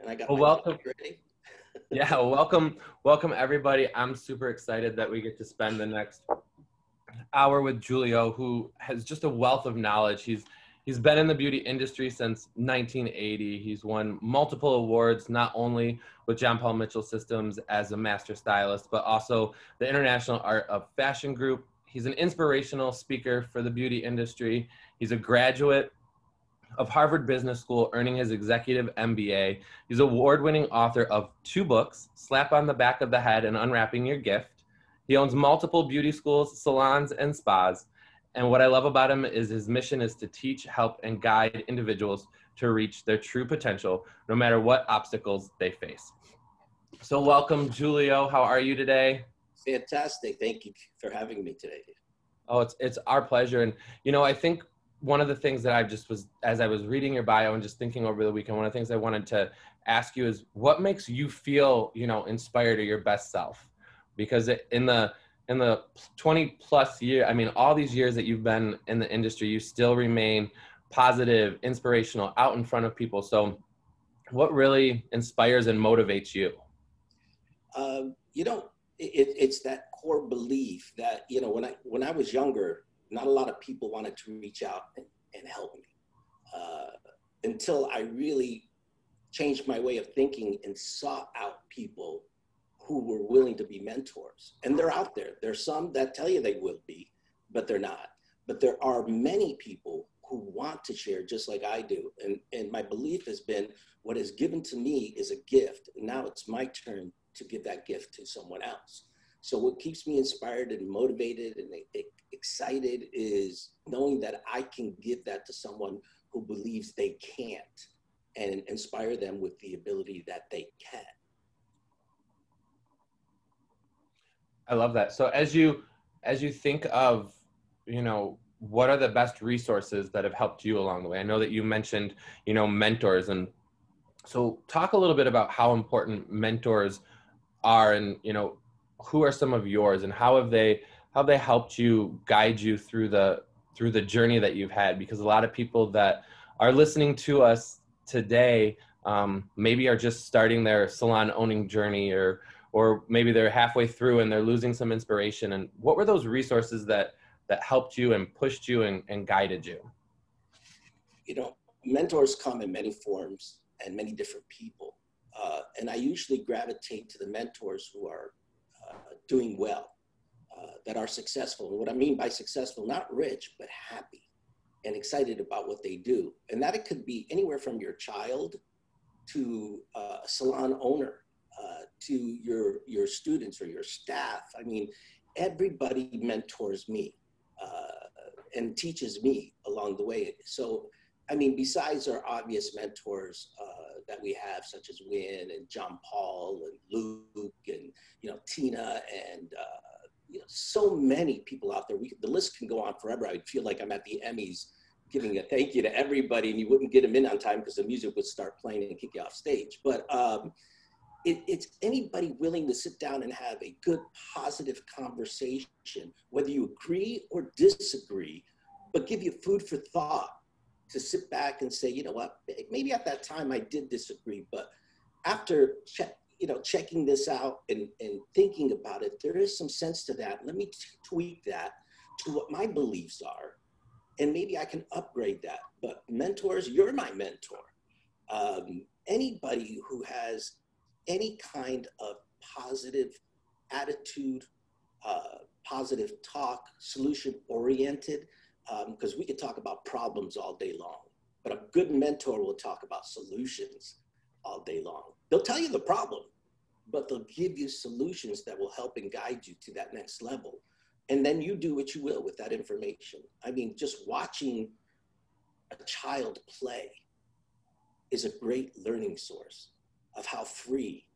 and I got well, welcome. yeah, welcome, welcome everybody. I'm super excited that we get to spend the next hour with Giulio, who has just a wealth of knowledge. He's he's been in the beauty industry since 1980. He's won multiple awards, not only with John Paul Mitchell Systems as a master stylist, but also the International Art of Fashion Group. He's an inspirational speaker for the beauty industry. He's a graduate of Harvard Business School, earning his executive MBA. He's award winning author of two books Slap on the Back of the Head and Unwrapping Your Gift. He owns multiple beauty schools, salons, and spas. And what I love about him is his mission is to teach, help, and guide individuals to reach their true potential, no matter what obstacles they face. So, welcome, Giulio. How are you today? Fantastic. Thank you for having me today. Oh, it's it's our pleasure. And you know, I think one of the things that I just was as I was reading your bio and just thinking over the weekend, one of the things I wanted to ask you is what makes you feel, you know, inspired or your best self? Because in the in the 20 plus year, I mean, all these years that you've been in the industry, you still remain positive, inspirational, out in front of people. So, what really inspires and motivates you? Um, you know, it, it's that core belief that you know when I when I was younger, not a lot of people wanted to reach out and, and help me uh, until I really changed my way of thinking and sought out people who were willing to be mentors. And they're out there. There's some that tell you they will be, but they're not. But there are many people who want to share just like I do. And, and my belief has been what is given to me is a gift. And now it's my turn to give that gift to someone else. So what keeps me inspired and motivated and excited is knowing that I can give that to someone who believes they can't and inspire them with the ability that they can. I love that. So as you as you think of, you know, what are the best resources that have helped you along the way? I know that you mentioned, you know, mentors and so talk a little bit about how important mentors are and, you know, who are some of yours and how have they how they helped you guide you through the through the journey that you've had because a lot of people that are listening to us today um, maybe are just starting their salon owning journey or or maybe they're halfway through and they're losing some inspiration. And what were those resources that that helped you and pushed you and, and guided you? You know mentors come in many forms and many different people uh, and i usually gravitate to the mentors who are uh, doing well uh, that are successful. And what I mean by successful, not rich, but happy and excited about what they do. And that it could be anywhere from your child to uh, a salon owner uh, to your, your students or your staff. I mean, everybody mentors me uh, and teaches me along the way. So, I mean, besides our obvious mentors that we have, such as Winn and John Paul and Luke and, you know, Tina and you know, so many people out there. We, the list can go on forever. I would feel like I'm at the Emmys giving a thank you to everybody, and you wouldn't get them in on time because the music would start playing and kick you off stage. But um, it, it's anybody willing to sit down and have a good, positive conversation, whether you agree or disagree, but give you food for thought to sit back and say, you know what, maybe at that time I did disagree, but after you know, checking this out and, and thinking about it, there is some sense to that. Let me tweak that to what my beliefs are, and maybe I can upgrade that. But mentors, you're my mentor. Um, anybody who has any kind of positive attitude, uh, positive talk, solution oriented, because um, we could talk about problems all day long, but a good mentor will talk about solutions all day long. They'll tell you the problem, but they'll give you solutions that will help and guide you to that next level. And then you do what you will with that information. I mean, just watching a child play is a great learning source of how free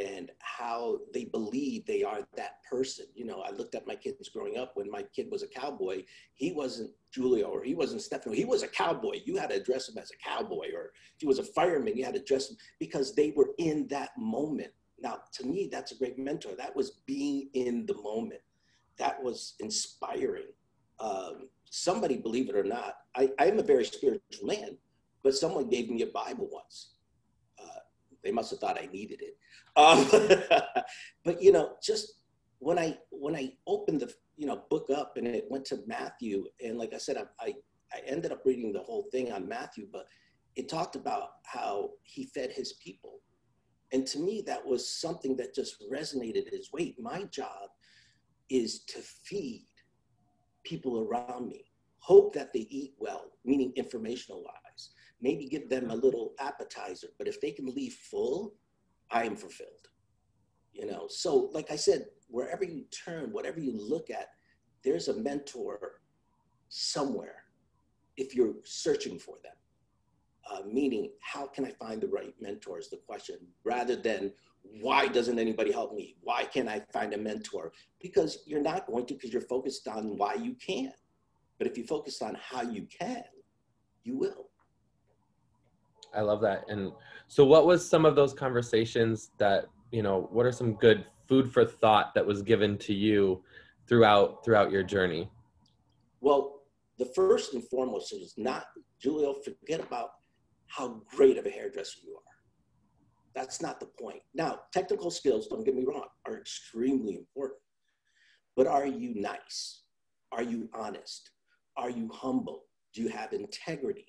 and how they believe they are that person. You know, I looked at my kids growing up when my kid was a cowboy, he wasn't Giulio or he wasn't Stefano, he was a cowboy. You had to address him as a cowboy, or if he was a fireman, you had to address him because they were in that moment. Now, to me, that's a great mentor. That was being in the moment. That was inspiring. Um, somebody, believe it or not, I, I'm a very spiritual man, but someone gave me a Bible once They must have thought I needed it. Um, but you know, just when I when I opened the you know book up and it went to Matthew, and like I said, I, I, I ended up reading the whole thing on Matthew, but it talked about how he fed his people, and to me that was something that just resonated as wait, my job is to feed people around me, hope that they eat well, meaning informational wise. Maybe give them a little appetizer, but if they can leave full, I am fulfilled. You know, so like I said, wherever you turn, whatever you look at, there's a mentor somewhere if you're searching for them. Uh, meaning, how can I find the right mentor is the question, rather than why doesn't anybody help me? Why can't I find a mentor? Because you're not going to, because you're focused on why you can't, But if you focus on how you can, you will. I love that. And so, what was some of those conversations that you know? What are some good food for thought that was given to you throughout throughout your journey? Well, the first and foremost is not Giulio. Forget about how great of a hairdresser you are. That's not the point. Now, technical skills, don't get me wrong, are extremely important. But are you nice? Are you honest? Are you humble? Do you have integrity?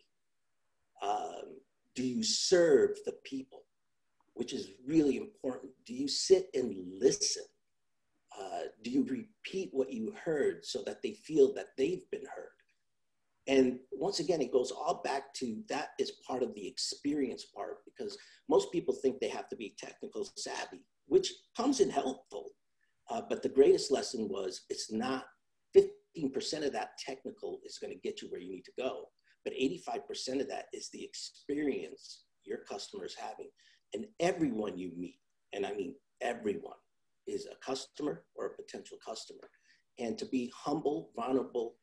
Um, do you serve the people? Which is really important. Do you sit and listen? Uh, do you repeat what you heard so that they feel that they've been heard? And once again, it goes all back to that is part of the experience part because most people think they have to be technical savvy, which comes in helpful. Uh, but the greatest lesson was it's not 15% of that technical is going to get you where you need to go. But 85% of that is the experience your customer is having. And everyone you meet, and I mean everyone, is a customer or a potential customer. And to be humble, vulnerable,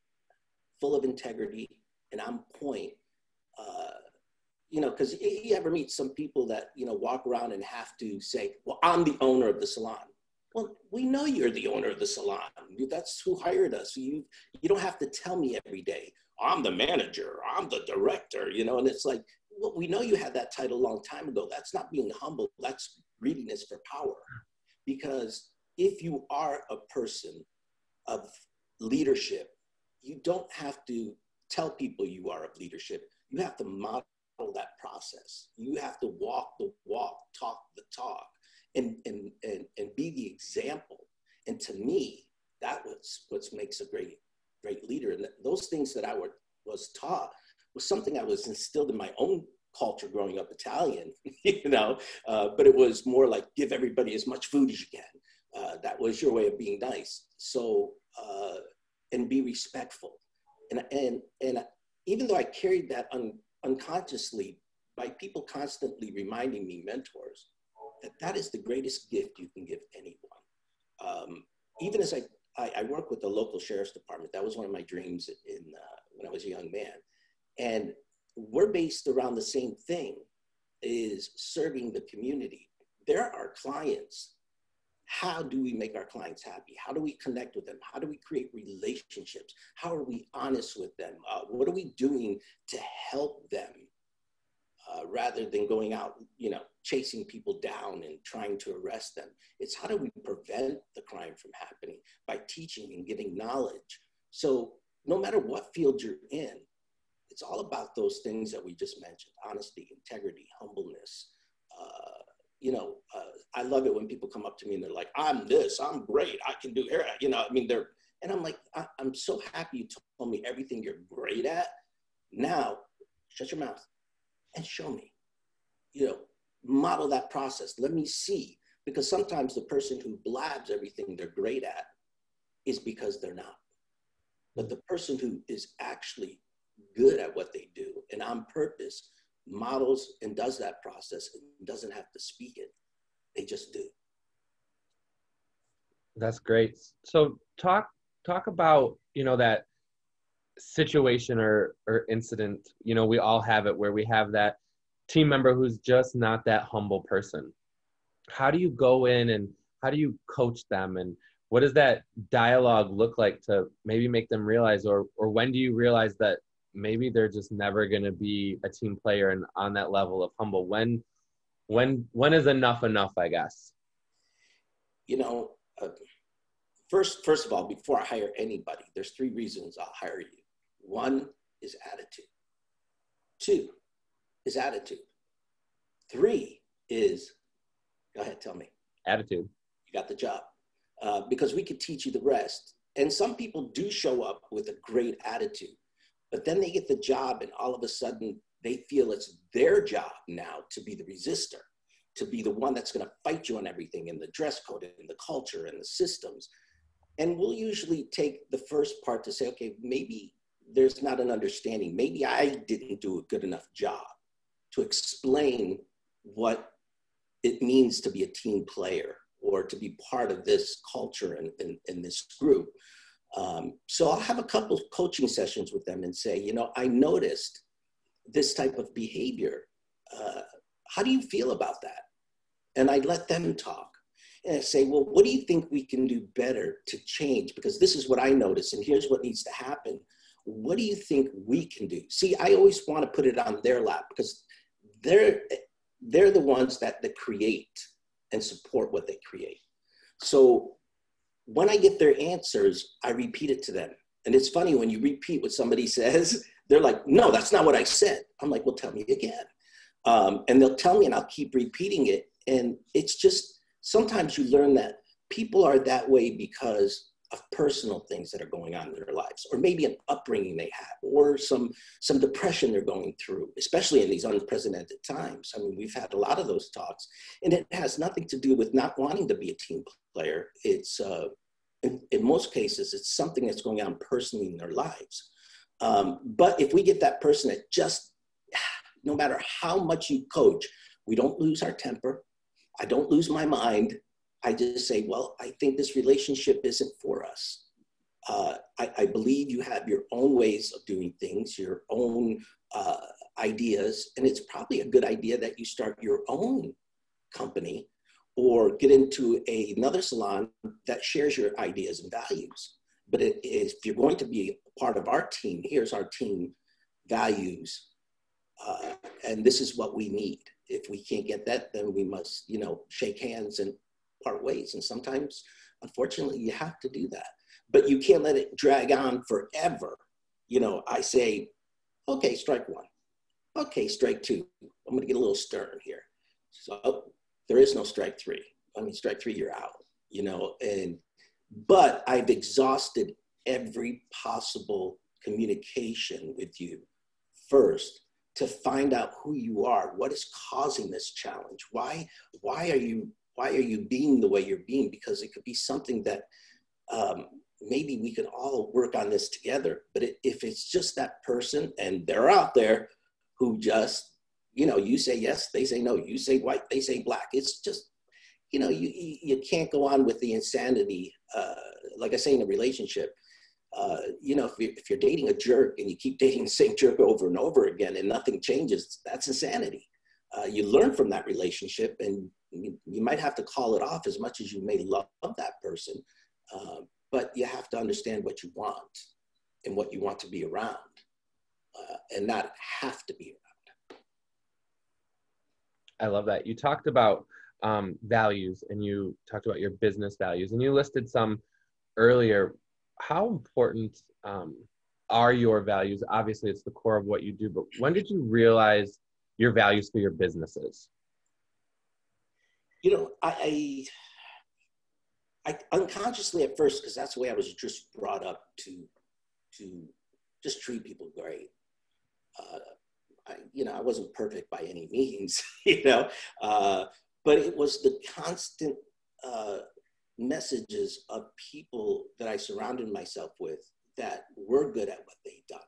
full of integrity, and on point, uh, you know, because you ever meet some people that, you know, walk around and have to say, well, I'm the owner of the salon. Well, we know you're the owner of the salon. That's who hired us. You, you don't have to tell me every day, I'm the manager, I'm the director, you know, and it's like, well, we know you had that title a long time ago. That's not being humble, that's greediness for power. Because if you are a person of leadership, you don't have to tell people you are of leadership. You have to model that process. You have to walk the walk, talk the talk, and, and, and, and be the example. And to me, that was what makes a great, great leader. And those things that I were, was taught was something I was instilled in my own culture growing up Italian, you know, uh, but it was more like give everybody as much food as you can. Uh, that was your way of being nice. So, uh, and be respectful. And, and, and even though I carried that un, unconsciously by people constantly reminding me, mentors, that that is the greatest gift you can give anyone. Um, even as I, I, I, work with the local sheriff's department, that was one of my dreams in, uh, when I was a young man. And we're based around the same thing is serving the community. There are clients how do we make our clients happy? How do we connect with them? How do we create relationships? How are we honest with them? Uh, what are we doing to help them uh, rather than going out, you know, chasing people down and trying to arrest them? It's how do we prevent the crime from happening by teaching and giving knowledge. So no matter what field you're in, it's all about those things that we just mentioned: honesty, integrity, humbleness. Uh, you know, uh, I love it when people come up to me and they're like, I'm this, I'm great, I can do. You know, I mean, they're, and I'm like, I, am so happy you told me everything you're great at. Now, shut your mouth and show me. You know, model that process. Let me see. Because sometimes the person who blabs everything they're great at is because they're not. But the person who is actually good at what they do and on purpose models and does that process and doesn't have to speak it. They just do. That's great. So talk talk about, you know, that situation or or incident, you know, we all have it where we have that team member who's just not that humble person. How do you go in and how do you coach them and what does that dialogue look like to maybe make them realize or or when do you realize that maybe they're just never going to be a team player and on that level of humble when when when is enough enough? I guess. You know, uh, first first of all, before I hire anybody, there's three reasons I'll hire you. One is attitude. Two is attitude. Three is, go ahead, tell me. Attitude. You got the job. Uh, because we could teach you the rest. And some people do show up with a great attitude, but then they get the job and all of a sudden they feel it's their job now to be the resistor, to be the one that's going to fight you on everything in the dress code and the culture and the systems. And we'll usually take the first part to say, okay, maybe there's not an understanding. Maybe I didn't do a good enough job to explain what it means to be a team player or to be part of this culture and, in in this group. Um, so I'll have a couple of coaching sessions with them and say, you know, I noticed this type of behavior. Uh, how do you feel about that? And I let them talk. And I say, well, what do you think we can do better to change? Because this is what I notice, and here's what needs to happen. What do you think we can do? See, I always want to put it on their lap because they're they're the ones that, that create and support what they create. So when I get their answers, I repeat it to them. And it's funny when you repeat what somebody says, they're like, no, that's not what I said. I'm like, well, tell me again. Um, and they'll tell me, and I'll keep repeating it. And it's just sometimes you learn that people are that way because of personal things that are going on in their lives, or maybe an upbringing they had, or some some depression they're going through, especially in these unprecedented times. I mean, we've had a lot of those talks, and it has nothing to do with not wanting to be a team player. It's uh, in, in most cases, it's something that's going on personally in their lives. Um, but if we get that person that just, no matter how much you coach, we don't lose our temper. I don't lose my mind. I just say, well, I think this relationship isn't for us. Uh, I, I, believe you have your own ways of doing things, your own uh, ideas, and it's probably a good idea that you start your own company or get into a, another salon that shares your ideas and values. But it, if you're going to be part of our team, here's our team values, uh, and this is what we need. If we can't get that, then we must, you know, shake hands and part ways. And sometimes, unfortunately, you have to do that. But you can't let it drag on forever. You know, I say, okay, strike one. Okay, strike two. I'm going to get a little stern here. So there is no strike three. I mean, strike three, you're out. You know, and but I've exhausted every possible communication with you first to find out who you are what is causing this challenge why why are you why are you being the way you're being? Because it could be something that um, maybe we could all work on this together. But it, if it's just that person and they're out there who just, you know, you say yes, they say no. You say white, they say black. It's just, you know, you, you can't go on with the insanity. Uh, like I say in a relationship, uh, you know, if, you, if you're dating a jerk and you keep dating the same jerk over and over again and nothing changes, that's insanity. Uh, you learn from that relationship and you, might have to call it off as much as you may love that person, uh, but you have to understand what you want and what you want to be around uh, and not have to be around. I love that. You talked about um, values and you talked about your business values and you listed some earlier. How important um, are your values? Obviously, it's the core of what you do, but when did you realize your values for your businesses? You know, I, I, I unconsciously at first, because that's the way I was just brought up to, to just treat people great. Uh, I, you know, I wasn't perfect by any means, you know, uh, but it was the constant uh, messages of people that I surrounded myself with that were good at what they've done.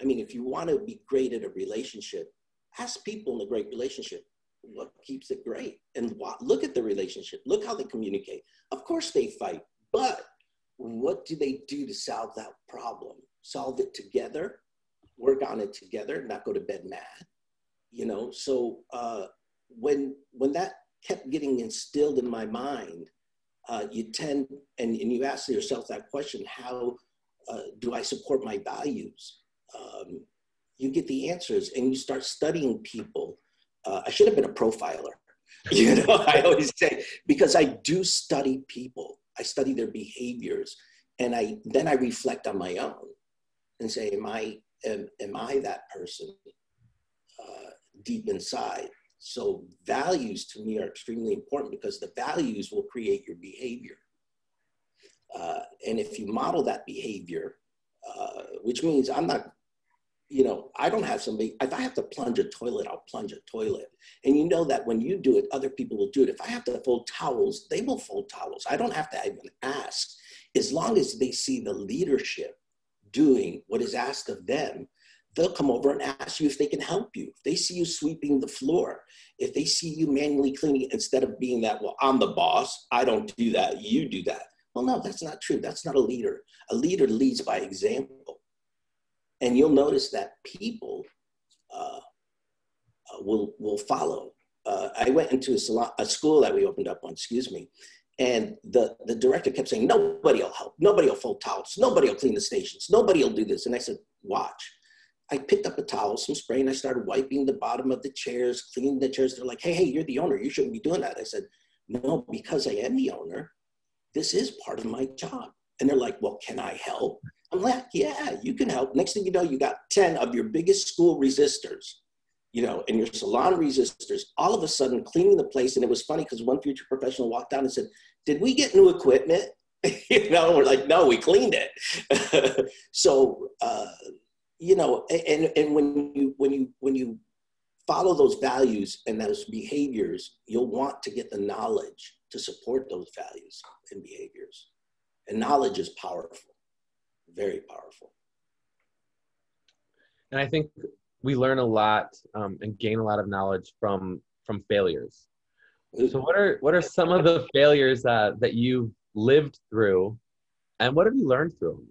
I mean, if you want to be great at a relationship, ask people in a great relationship what keeps it great. And look at the relationship. Look how they communicate. Of course they fight but what do they do to solve that problem? Solve it together work on it together not go to bed mad you know? So uh, when when that kept getting instilled in my mind uh, you tend and, and you ask yourself that question how uh, do i support my values? Um, you get the answers and you start studying people. Uh, I should have been a profiler. you know, I always say because I do study people. I study their behaviors, and I then I reflect on my own and say, am I am, am I that person uh, deep inside? So values to me are extremely important because the values will create your behavior. Uh, and if you model that behavior, uh, which means I'm not, you know, I don't have somebody, if I have to plunge a toilet, I'll plunge a toilet. And you know that when you do it, other people will do it. If I have to fold towels, they will fold towels. I don't have to even ask. As long as they see the leadership doing what is asked of them, they'll come over and ask you if they can help you. If they see you sweeping the floor, if they see you manually cleaning instead of being that, well, I'm the boss, I don't do that, you do that. Well, no, that's not true. That's not a leader. A leader leads by example. And you'll notice that people uh, uh, will, will follow. Uh, I went into a, salon, a school that we opened up on, excuse me, and the, the director kept saying, nobody will help. Nobody will fold towels. Nobody will clean the stations. Nobody will do this. And I said, watch. I picked up a towel, some spray, and I started wiping the bottom of the chairs, cleaning the chairs. They're like, hey, hey, you're the owner. You shouldn't be doing that. I said, no, because I am the owner, this is part of my job. And they're like, well, can I help? Yeah, you can help. Next thing you know, you got 10 of your biggest school resistors, you know, and your salon resistors, all of a sudden cleaning the place. And it was funny because one future professional walked down and said, did we get new equipment? you know, we're like, no, we cleaned it. so, uh, you know, and, and when you, when you, when you follow those values and those behaviors, you'll want to get the knowledge to support those values and behaviors. And knowledge is powerful, very powerful. And I think we learn a lot um, and gain a lot of knowledge from from failures. So what are what are some of the failures uh, that you've lived through, and what have you learned through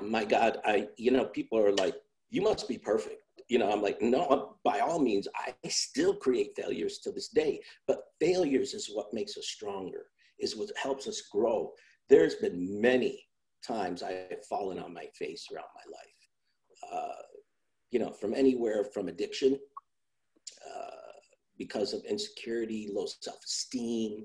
them? My God, I you know people are like, you must be perfect you know, I'm like, no, by all means, I still create failures to this day. But failures is what makes us stronger, is what helps us grow. There's been many times I have fallen on my face throughout my life. Uh, you know, from anywhere from addiction, uh, because of insecurity, low self-esteem,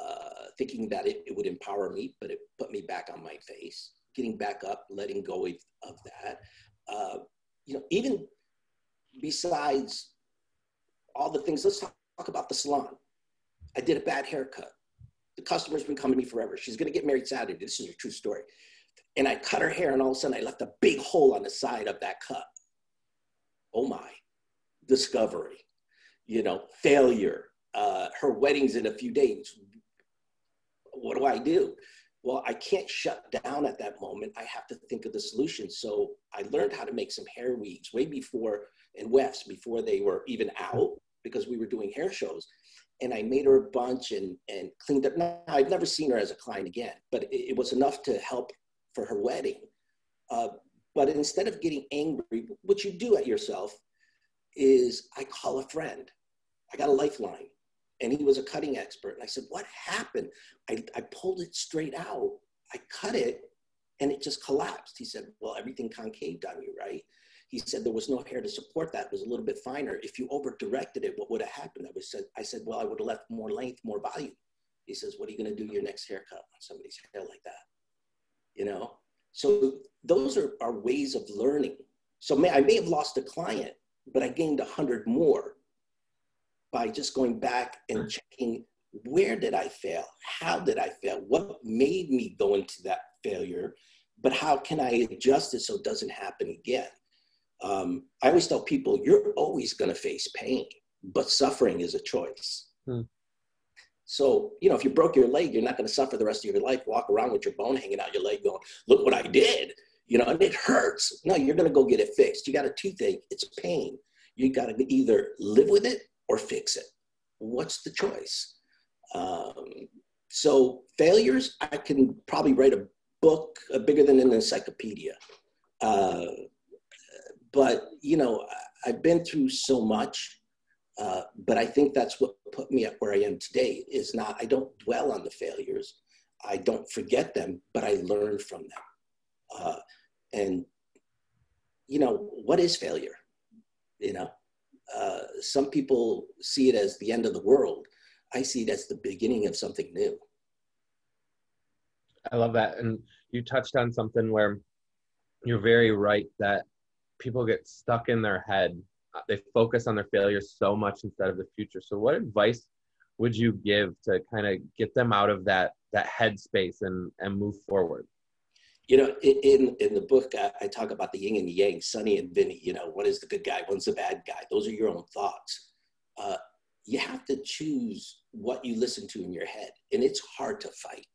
uh, thinking that it, it, would empower me, but it put me back on my face. Getting back up, letting go of that. Uh, you know, even besides all the things, let's talk, talk about the salon. I did a bad haircut. The customer's been coming to me forever. She's gonna get married Saturday. This is a true story. And I cut her hair, and all of a sudden I left a big hole on the side of that cut. Oh my, discovery, you know, failure. Uh, her wedding's in a few days. What do I do? well, I can't shut down at that moment. I have to think of the solution. So I learned how to make some hair weaves way before and wefts before they were even out because we were doing hair shows. And I made her a bunch and, and cleaned up. Now, I've never seen her as a client again, but it, it was enough to help for her wedding. Uh, but instead of getting angry, what you do at yourself is I call a friend. I got a lifeline and he was a cutting expert. And I said, What happened? I, I pulled it straight out. I cut it and it just collapsed. He said, Well, everything concaved on you, right? He said there was no hair to support that. It was a little bit finer. If you over directed it, what would have happened? I, was said, I said, Well, I would have left more length, more volume. He says, What are you going to do your next haircut on somebody's hair like that? You know? So those are, are ways of learning. So may, I may have lost a client, but I gained a hundred more by just going back and checking where did I fail? How did I fail? What made me go into that failure? But how can I adjust it so it doesn't happen again? Um, I always tell people you're always going to face pain, but suffering is a choice. Hmm. So, you know, if you broke your leg, you're not going to suffer the rest of your life, walk around with your bone hanging out your leg going, look what I did, you know, and it hurts. No, you're going to go get it fixed. You got a toothache, it's pain. You got to either live with it or fix it. What's the choice? Um, so failures, I can probably write a book uh, bigger than an encyclopedia. Uh, but you know, I've been through so much. Uh, but I think that's what put me at where I am today. Is not I don't dwell on the failures, I don't forget them, but I learn from them. Uh, and you know, what is failure? You know, uh, some people see it as the end of the world. I see it as the beginning of something new. I love that. And you touched on something where you're very right that people get stuck in their head. They focus on their failures so much instead of the future. So, what advice would you give to kind of get them out of that that headspace and and move forward? You know, in in the book, I, I talk about the yin and yang, Sonny and Vinny. You know, what is the good guy? What's the bad guy? Those are your own thoughts. Uh, you have to choose what you listen to in your head, and it's hard to fight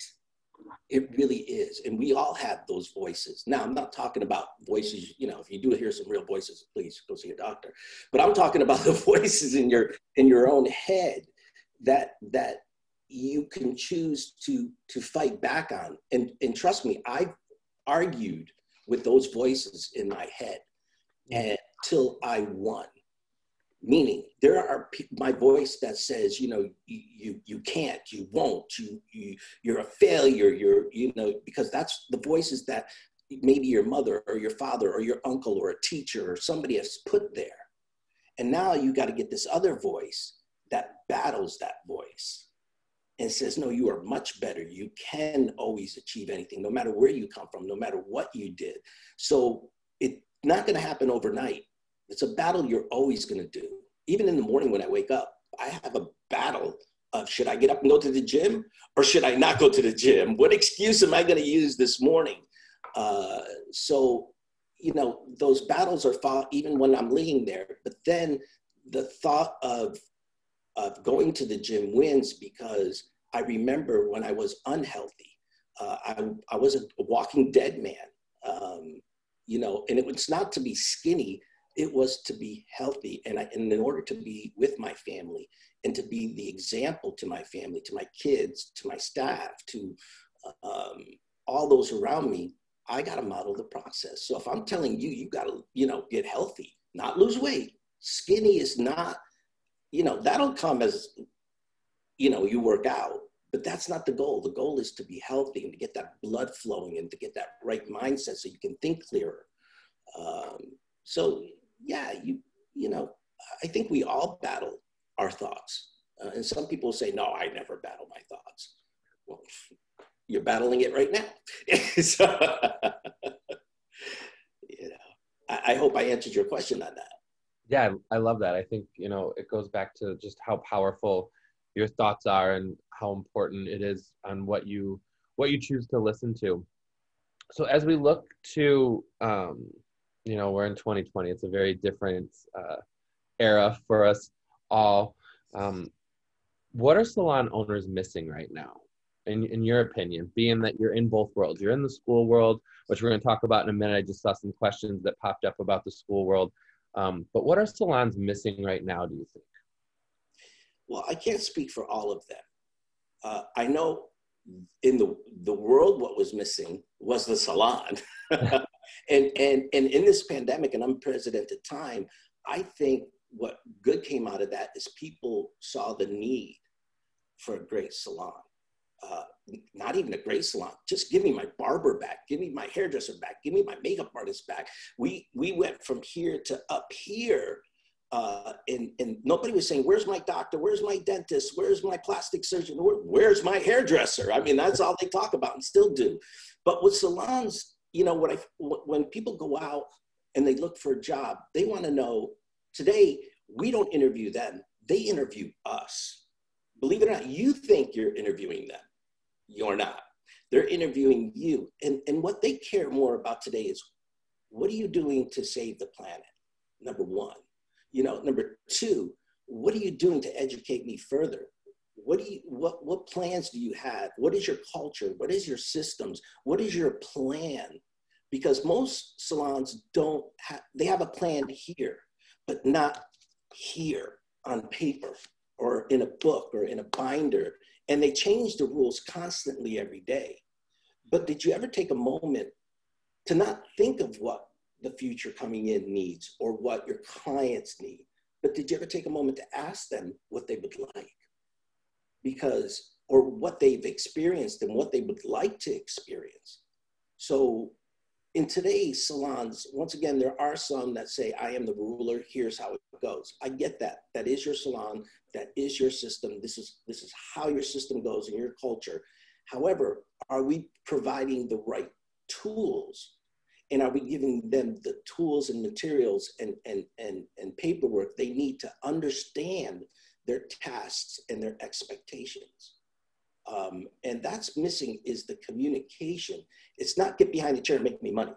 it really is. And we all have those voices. Now, I'm not talking about voices, you know, if you do hear some real voices, please go see a doctor. But I'm talking about the voices in your in your own head that that you can choose to to fight back on. And and trust me, I've argued with those voices in my head mm-hmm. until I won meaning there are my voice that says you know you, you you can't you won't you, you you're a failure you're you know because that's the voices that maybe your mother or your father or your uncle or a teacher or somebody has put there. And now you got to get this other voice that battles that voice and says no you are much better. You can always achieve anything no matter where you come from no matter what you did. So it's not going to happen overnight it's a battle you're always going to do. Even in the morning when I wake up, I have a battle of should I get up and go to the gym or should I not go to the gym? What excuse am I going to use this morning? Uh, so, you know, those battles are fought even when I'm laying there. But then the thought of, of going to the gym wins because I remember when I was unhealthy, uh, I, I was a walking dead man. Um, you know, and it was not to be skinny, it was to be healthy. And, I, and in order to be with my family and to be the example to my family to my kids to my staff to um, all those around me i got to model the process. So if i'm telling you you got to you know get healthy not lose weight. Skinny is not you know that'll come as you know you work out but that's not the goal. The goal is to be healthy and to get that blood flowing and to get that right mindset so you can think clearer. Um, so yeah, you you know, I think we all battle our thoughts, uh, and some people say, no, I never battle my thoughts. Well, you're battling it right now. so, you know, I, I hope I answered your question on that. Yeah, I love that. I think you know it goes back to just how powerful your thoughts are and how important it is on what you what you choose to listen to. So as we look to um, you know we're in 2020 it's a very different uh, era for us all. Um, what are salon owners missing right now? In, in your opinion being that you're in both worlds you're in the school world which we're going to talk about in a minute. I just saw some questions that popped up about the school world. Um, but what are salons missing right now do you think? Well i can't speak for all of them. Uh, i know in the the world what was missing was the salon and and and in this pandemic and unprecedented time i think what good came out of that is people saw the need for a great salon uh, not even a great salon just give me my barber back give me my hairdresser back give me my makeup artist back we we went from here to up here uh, and, and nobody was saying, where's my doctor? Where's my dentist? Where's my plastic surgeon? Where, where's my hairdresser? I mean, that's all they talk about and still do. But with salons, you know, what I, when people go out and they look for a job, they want to know today, we don't interview them, they interview us. Believe it or not, you think you're interviewing them. You're not. They're interviewing you. And, and what they care more about today is what are you doing to save the planet? Number one. You know, number two, what are you doing to educate me further? What do you what what plans do you have? What is your culture? What is your systems? What is your plan? Because most salons don't have they have a plan here, but not here on paper or in a book or in a binder. And they change the rules constantly every day. But did you ever take a moment to not think of what the future coming in needs or what your clients need. But did you ever take a moment to ask them what they would like? Because, or what they've experienced and what they would like to experience. So in today's salons, once again, there are some that say, I am the ruler, here's how it goes. I get that. That is your salon, that is your system. This is, this is how your system goes in your culture. However, are we providing the right tools? And are we giving them the tools and materials and, and, and, and paperwork they need to understand their tasks and their expectations? Um, and that's missing is the communication. It's not get behind the chair and make me money.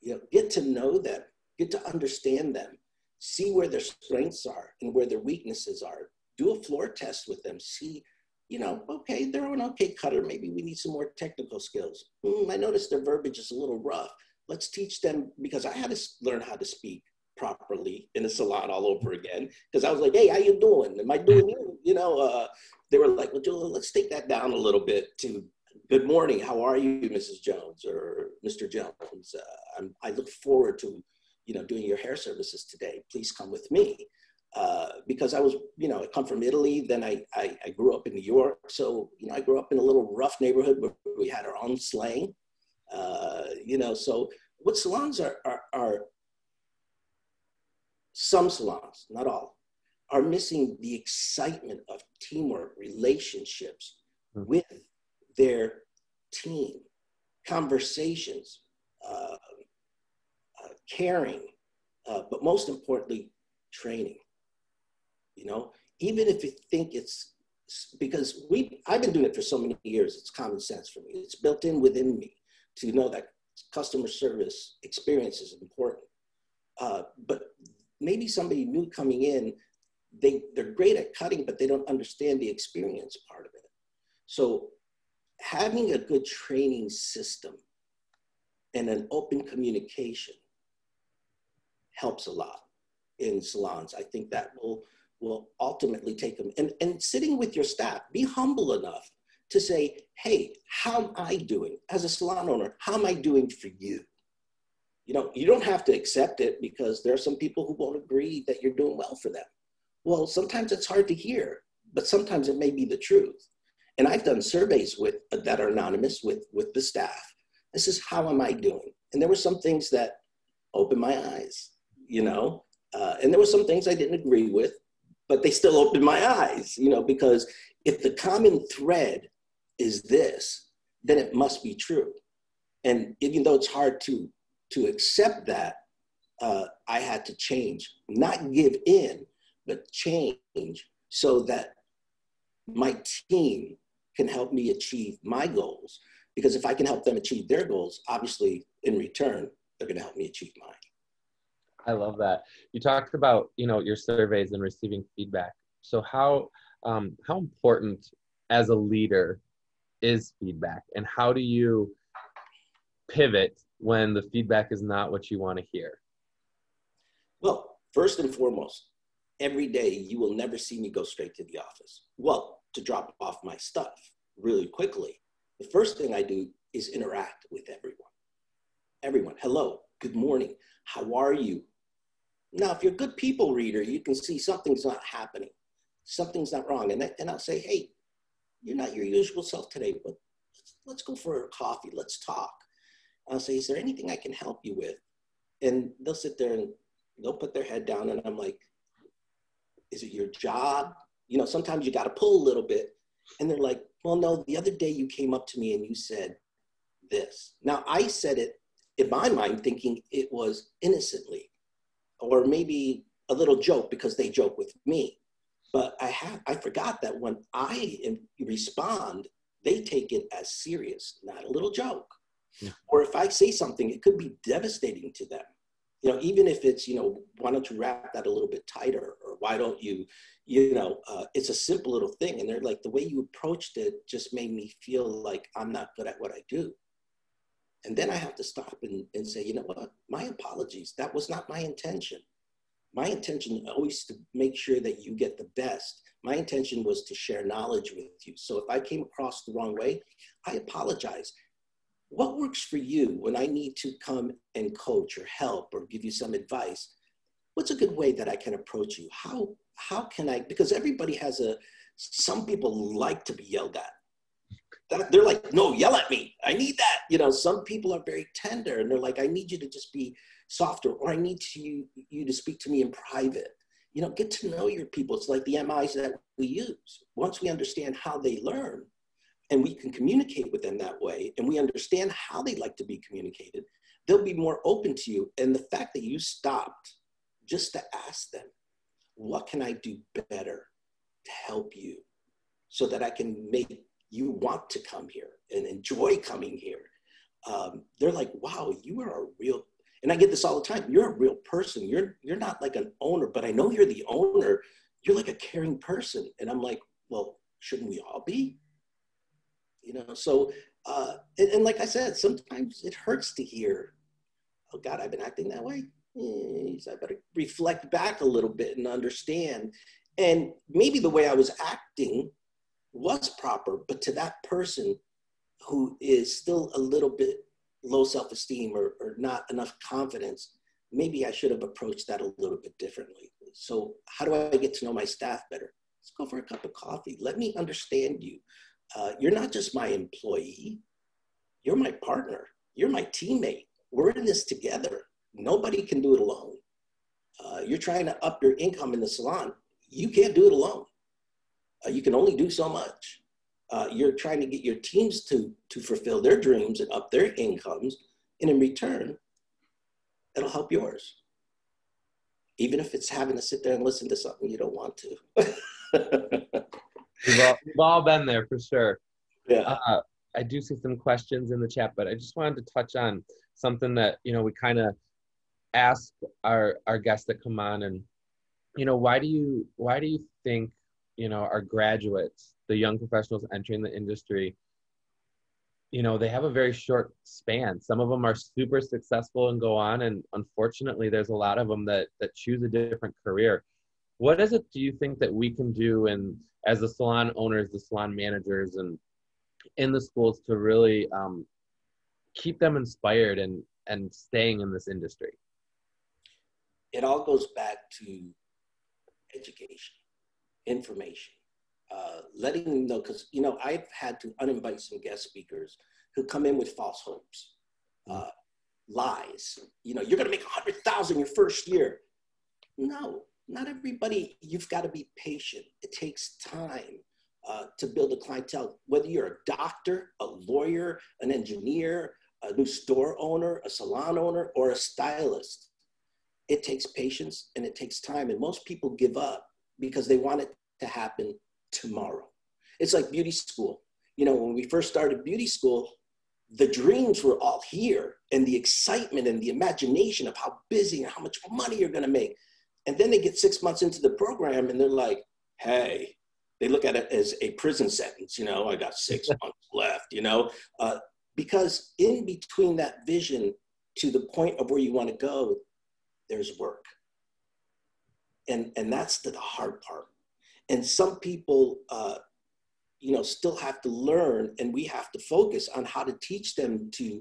You know, get to know them, get to understand them, see where their strengths are and where their weaknesses are. Do a floor test with them. See, you know, okay, they're an okay cutter. Maybe we need some more technical skills. Mm, I noticed their verbiage is a little rough. Let's teach them because I had to learn how to speak properly in a salon all over again because I was like, hey, how you doing? Am I doing you? You know, uh, they were like, well, Joel, let's take that down a little bit to good morning. How are you, Mrs. Jones or Mr. Jones? Uh, i look forward to, you know, doing your hair services today. Please come with me. Uh, because I was, you know, I come from Italy. Then I, I, I, grew up in New York. So, you know, I grew up in a little rough neighborhood where we had our own slang. Uh, you know, so what salons are, are, are some salons, not all, are missing the excitement of teamwork, relationships mm-hmm. with their team, conversations, uh, uh, caring, uh, but most importantly, training. You know, even if you think it's because we, I've been doing it for so many years, it's common sense for me. It's built in within me to know that customer service experience is important. Uh, but maybe somebody new coming in, they, they're great at cutting, but they don't understand the experience part of it. So having a good training system and an open communication helps a lot in salons. I think that will will ultimately take them and, and sitting with your staff, be humble enough to say, hey, how am I doing as a salon owner? How am I doing for you? You know, you don't have to accept it because there are some people who won't agree that you're doing well for them. Well, sometimes it's hard to hear, but sometimes it may be the truth. And I've done surveys with that are anonymous with with the staff. This is how am I doing? And there were some things that opened my eyes, you know, uh, and there were some things I didn't agree with, but they still opened my eyes, you know, because if the common thread is this, then it must be true. And even though it's hard to to accept that, uh, I had to change, not give in, but change so that my team can help me achieve my goals. Because if I can help them achieve their goals, obviously in return, they're going to help me achieve mine. I love that. You talked about, you know, your surveys and receiving feedback. So how um, how important as a leader is feedback, and how do you pivot when the feedback is not what you want to hear? Well, first and foremost, every day you will never see me go straight to the office. Well, to drop off my stuff really quickly, the first thing I do is interact with everyone. Everyone, hello, good morning, how are you? Now, if you're a good people reader, you can see something's not happening, something's not wrong. And, and I'll say, hey, you're not your usual self today, but let's, let's go for a coffee, let's talk. I'll say, is there anything I can help you with? And they'll sit there and they'll put their head down and I'm like, is it your job? You know, sometimes you got to pull a little bit. And they're like, well, no, the other day you came up to me and you said this. Now I said it in my mind thinking it was innocently or maybe a little joke because they joke with me. But I have I forgot that when I respond, they take it as serious, not a little joke. Yeah. Or if I say something, it could be devastating to them. You know, even if it's, you know, why don't you wrap that a little bit tighter? Or why don't you, you know, uh, it's a simple little thing. And they're like, the way you approached it just made me feel like I'm not good at what I do. And then I have to stop and, and say, you know what, my apologies. That was not my intention. My intention always to make sure that you get the best. My intention was to share knowledge with you. So if I came across the wrong way, I apologize what works for you when I need to come and coach or help or give you some advice? What's a good way that I can approach you? How, how can I, because everybody has a, some people like to be yelled at. they're like, no, yell at me. I need that. You know, some people are very tender and they're like, I need you to just be softer, or I need to, you to speak to me in private. You know, get to know your people. It's like the MIs that we use. Once we understand how they learn and we can communicate with them that way, and we understand how they like to be communicated, they'll be more open to you. And the fact that you stopped just to ask them, what can I do better to help you so that I can make you want to come here and enjoy coming here. Um, they're like, wow, you are a real, and I get this all the time. You're a real person. You're, you're not like an owner, but I know you're the owner. You're like a caring person. And I'm like, well, shouldn't we all be? You know, so, uh, and, and like I said, sometimes it hurts to hear, oh God, I've been acting that way. Eh, I better reflect back a little bit and understand. And maybe the way I was acting was proper, but to that person who is still a little bit low self-esteem or, or not enough confidence, maybe I should have approached that a little bit differently. So how do I get to know my staff better? Let's go for a cup of coffee. Let me understand you. Uh, you're not just my employee. You're my partner. You're my teammate. We're in this together. Nobody can do it alone. Uh, you're trying to up your income in the salon. You can't do it alone uh, you can only do so much. Uh, you're trying to get your teams to, to fulfill their dreams and up their incomes. And in return, it'll help yours. Even if it's having to sit there and listen to something you don't want to. we've, all, we've, all, been there for sure. Yeah. Uh, I do see some questions in the chat, but I just wanted to touch on something that, you know, we kind of ask our, our guests that come on and, you know, why do you, why do you think you know our graduates the young professionals entering the industry you know they have a very short span some of them are super successful and go on and unfortunately there's a lot of them that that choose a different career what is it do you think that we can do and as the salon owners the salon managers and in the schools to really um, keep them inspired and and staying in this industry it all goes back to education information, uh, letting them know, because, you know, I've had to uninvite some guest speakers who come in with false hopes, uh, lies. You know, you're going to make 100,000 your first year. No, not everybody, you've got to be patient. It takes time uh, to build a clientele, whether you're a doctor, a lawyer, an engineer, a new store owner, a salon owner, or a stylist. It takes patience and it takes time. And most people give up because they want it to happen tomorrow. It's like beauty school. You know, when we first started beauty school, the dreams were all here and the excitement and the imagination of how busy and how much money you're going to make. And then they get six months into the program and they're like, hey, they look at it as a prison sentence. You know, I got six months left, you know, uh, because in between that vision to the point of where you want to go, there's work and and that's the, the hard part and some people uh, you know still have to learn and we have to focus on how to teach them to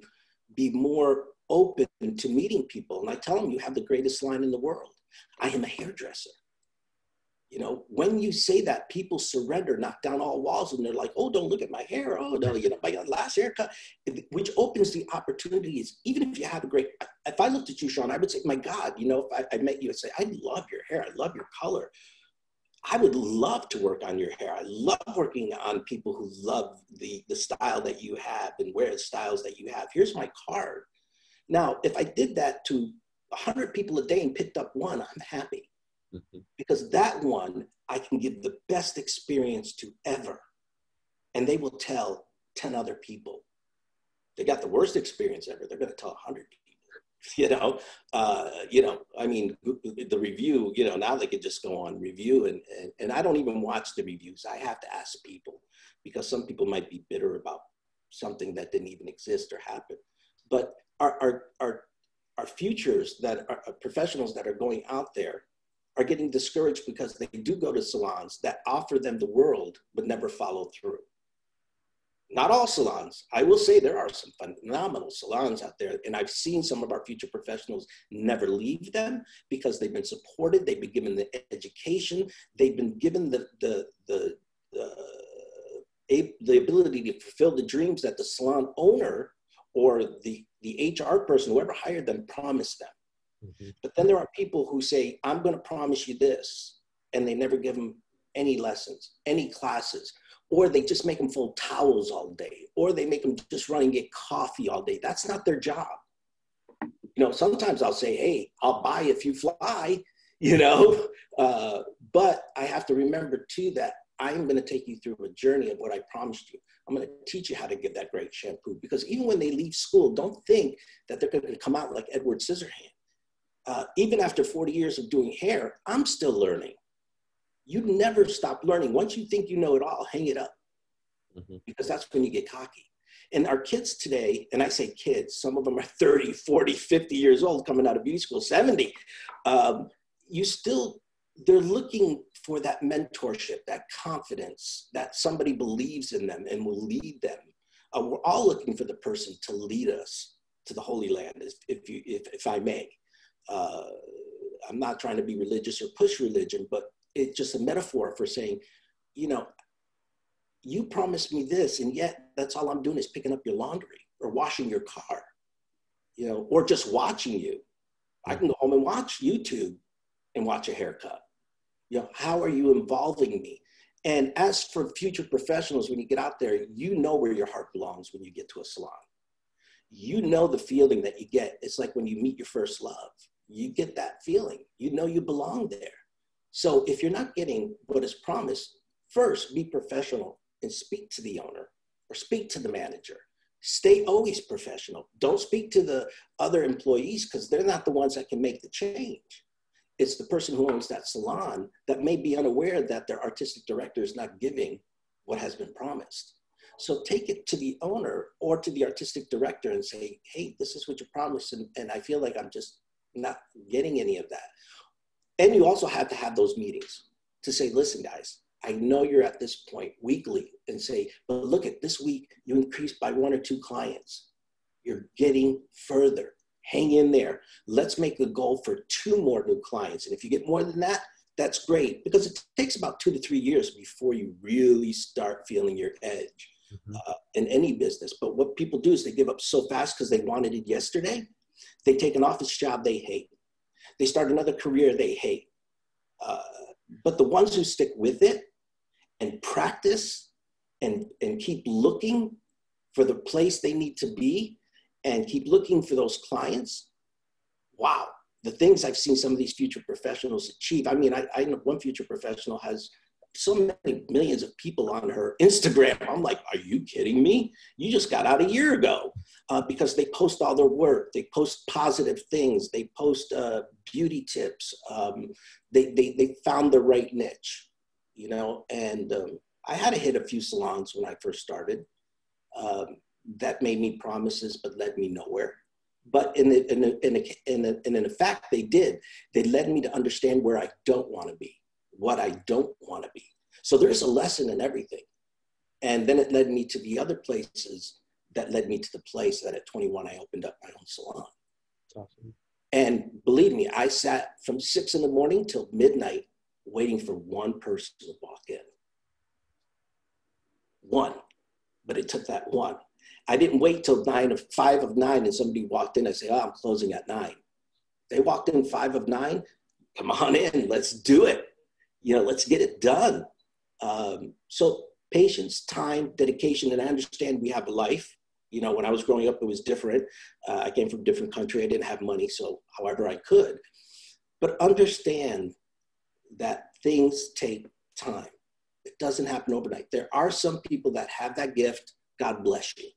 be more open to meeting people and i tell them you have the greatest line in the world i am a hairdresser you know, when you say that, people surrender, knock down all walls, and they're like, "Oh, don't look at my hair. Oh, no, you know, my last haircut," which opens the opportunities. Even if you have a great, if I looked at you, Sean, I would say, "My God, you know, if I, I met you, I'd say, I love your hair. I love your color. I would love to work on your hair. I love working on people who love the the style that you have and wear the styles that you have. Here's my card. Now, if I did that to 100 people a day and picked up one, I'm happy mm-hmm. because that one I can give the best experience to ever. And they will tell 10 other people. They got the worst experience ever. They're going to tell 100 people. You know, uh, you know, I mean, the review, you know, now they can just go on review and, and, and I don't even watch the reviews. I have to ask people because some people might be bitter about something that didn't even exist or happen. But our, our, our, our futures that are uh, professionals that are going out there are getting discouraged because they do go to salons that offer them the world but never follow through. Not all salons. I will say there are some phenomenal salons out there, and I've seen some of our future professionals never leave them because they've been supported, they've been given the education, they've been given the the the, the a, the ability to fulfill the dreams that the salon owner or the, the HR person, whoever hired them, promised them. Mm-hmm. But then there are people who say, I'm going to promise you this, and they never give them any lessons, any classes, or they just make them fold towels all day, or they make them just run and get coffee all day. That's not their job. You know, sometimes I'll say, hey, I'll buy if you fly, you know, uh, but I have to remember too that I'm going to take you through a journey of what I promised you. I'm going to teach you how to give that great shampoo because even when they leave school, don't think that they're going to come out like Edward Scissorhand. Uh, even after 40 years of doing hair, I'm still learning. You never stop learning. Once you think you know it all, hang it up mm-hmm. because that's when you get cocky. And our kids today, and I say kids, some of them are 30, 40, 50 years old coming out of beauty school, 70. Um, you still they're looking for that mentorship, that confidence, that somebody believes in them and will lead them. Uh, we're all looking for the person to lead us to the Holy Land, if, if, you, if, if I may. Uh, I'm not trying to be religious or push religion, but it's just a metaphor for saying, you know, you promised me this, and yet that's all I'm doing is picking up your laundry or washing your car, you know, or just watching you. I can go home and watch YouTube and watch a haircut? You know, how are you involving me? And as for future professionals, when you get out there, you know where your heart belongs when you get to a salon. You know the feeling that you get. It's like when you meet your first love. You get that feeling. You know you belong there. So if you're not getting what is promised, first be professional and speak to the owner or speak to the manager. Stay always professional. Don't speak to the other employees because they're not the ones that can make the change it's the person who owns that salon that may be unaware that their artistic director is not giving what has been promised. So take it to the owner or to the artistic director and say, hey, this is what you promised, and, and I feel like I'm just not getting any of that. And you also have to have those meetings to say, listen, guys, I know you're at this point weekly and say, but look at this week, you increased by one or two clients. You're getting further hang in there. Let's make a goal for two more new clients. And if you get more than that, that's great because it takes about two to three years before you really start feeling your edge mm-hmm. uh, in any business. But what people do is they give up so fast because they wanted it yesterday. They take an office job they hate. They start another career they hate. Uh, but the ones who stick with it and practice and, and keep looking for the place they need to be and keep looking for those clients, wow, the things I've seen some of these future professionals achieve. I mean, I, I know one future professional has so many millions of people on her Instagram. I'm like, are you kidding me? You just got out a year ago uh, because they post all their work. They post positive things. They post uh, beauty tips. Um, they, they, they found the right niche, you know, and um, I had to hit a few salons when I first started. Um, that made me promises but led me nowhere. But in, the, in, the, in, the, in, the, in, in fact, they did. They led me to understand where I don't want to be, what I don't want to be. So there's a lesson in everything. And then it led me to the other places that led me to the place that at 21 I opened up my own salon. Awesome. And believe me, I sat from six in the morning till midnight waiting for one person to walk in. One. But it took that one. I didn't wait till nine of five of nine and somebody walked in. I say, oh, I'm closing at nine. They walked in five of nine. Come on in, let's do it. You know, let's get it done. Um, so patience, time, dedication, and I understand we have a life. You know, when I was growing up, it was different. Uh, I came from a different country. I didn't have money, so however I could. But understand that things take time. It doesn't happen overnight. There are some people that have that gift. God bless you.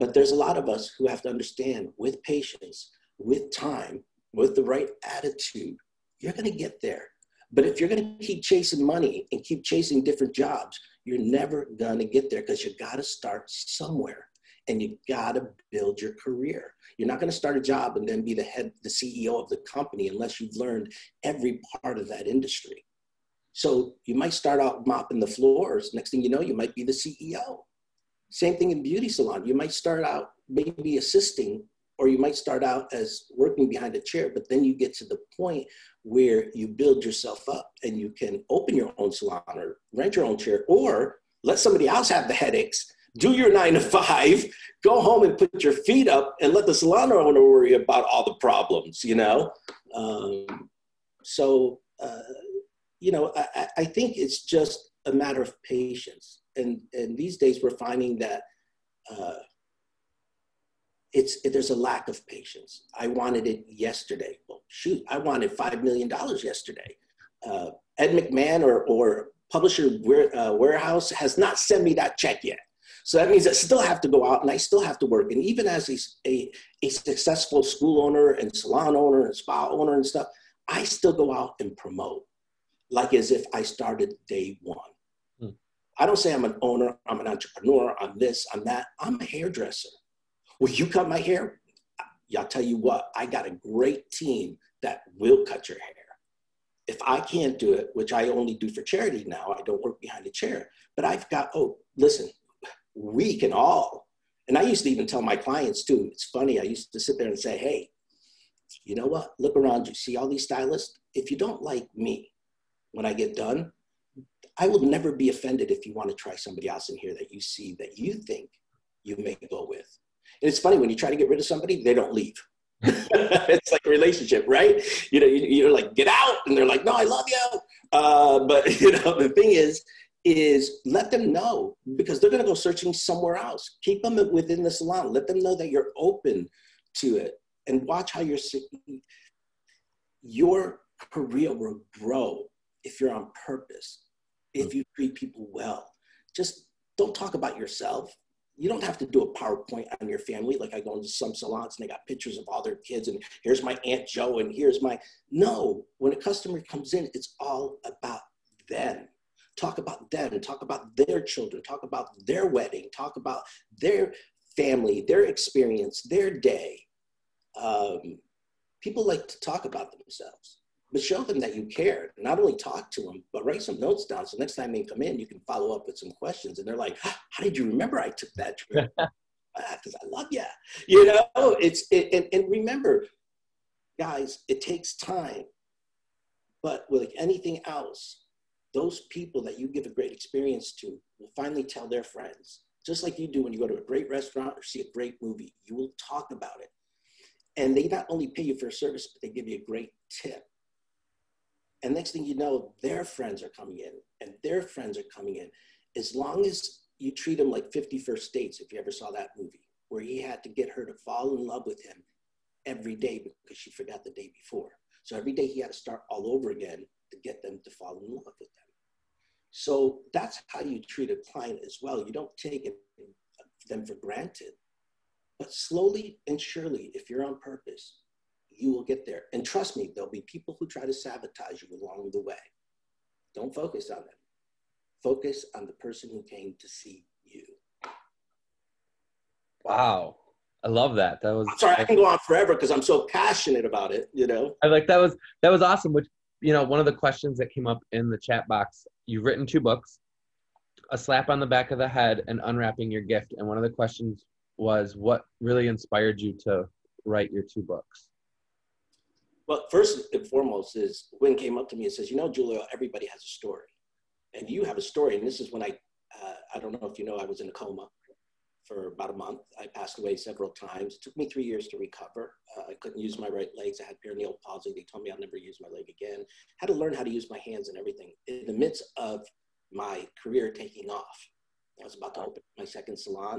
But there's a lot of us who have to understand with patience, with time, with the right attitude, you're going to get there. But if you're going to keep chasing money and keep chasing different jobs, you're never going to get there because you got to start somewhere and you got to build your career. You're not going to start a job and then be the head, the CEO of the company unless you've learned every part of that industry. So you might start out mopping the floors. Next thing you know, you might be the CEO. Same thing in beauty salon. You might start out maybe assisting, or you might start out as working behind a chair, but then you get to the point where you build yourself up and you can open your own salon or rent your own chair, or let somebody else have the headaches. Do your nine to five, go home and put your feet up and let the salon owner worry about all the problems, you know? Um, so, uh, you know, I, I think it's just a matter of patience. And, and these days we're finding that uh, it's it, there's a lack of patience. I wanted it yesterday. Well, shoot, I wanted five million dollars yesterday. Uh, Ed McMahon or or publisher uh, warehouse has not sent me that check yet. So that means I still have to go out and I still have to work. And even as a, a, a successful school owner and salon owner and spa owner and stuff, I still go out and promote like as if I started day one. I don't say I'm an owner, I'm an entrepreneur, I'm this, I'm that. I'm a hairdresser. Will you cut my hair? I'll tell you what, I got a great team that will cut your hair. If I can't do it, which I only do for charity now, I don't work behind a chair, but I've got, oh, listen, we can all. And I used to even tell my clients too, it's funny, I used to sit there and say, hey, you know what? Look around you, see all these stylists? If you don't like me when I get done, I will never be offended if you want to try somebody else in here that you see that you think you may go with. And it's funny when you try to get rid of somebody, they don't leave. it's like a relationship, right? You know, you, are like, get out. And they're like, no, I love you. Uh, but, you know, the thing is, is let them know because they're going to go searching somewhere else. Keep them within the salon. Let them know that you're open to it and watch how your, your career will grow if you're on purpose, if you treat people well. Just don't talk about yourself you don't have to do a PowerPoint on your family. Like I go into some salons and they got pictures of all their kids and here's my Aunt Joe and here's my, no, when a customer comes in, it's all about them. Talk about them, talk about their children, talk about their wedding, talk about their family, their experience, their day. Um, people like to talk about themselves but show them that you care. Not only talk to them, but write some notes down. So next time they come in, you can follow up with some questions. And they're like, "How did you remember I took that trip?" Ah, because I love you. You know, it's it, and, and remember, guys, it takes time. But like anything else, those people that you give a great experience to will finally tell their friends. Just like you do when you go to a great restaurant or see a great movie, you will talk about it. And they not only pay you for a service, but they give you a great tip and next thing you know, their friends are coming in and their friends are coming in. As long as you treat them like 50 First Dates, if you ever saw that movie, where he had to get her to fall in love with him every day because she forgot the day before. So every day he had to start all over again to get them to fall in love with them. So that's how you treat a client as well. You don't take them for granted, but slowly and surely, if you're on purpose, you will get there. And trust me, there'll be people who try to sabotage you along the way. Don't focus on them. Focus on the person who came to see you. Wow. I love that. That was I'm sorry, I can go on forever because I'm so passionate about it, you know. I like that was that was awesome. Which you know, one of the questions that came up in the chat box, you've written two books, A Slap on the Back of the Head and Unwrapping Your Gift. And one of the questions was what really inspired you to write your two books? But first and foremost is Winn came up to me and says, you know, Giulio, everybody has a story. And you have a story. And this is when I, uh, I don't know if you know, I was in a coma for about a month. I passed away several times. It took me three years to recover. Uh, I couldn't use my right legs. I had peroneal palsy. They told me I'll never use my leg again. Had to learn how to use my hands and everything. In the midst of my career taking off, I was about to open my second salon.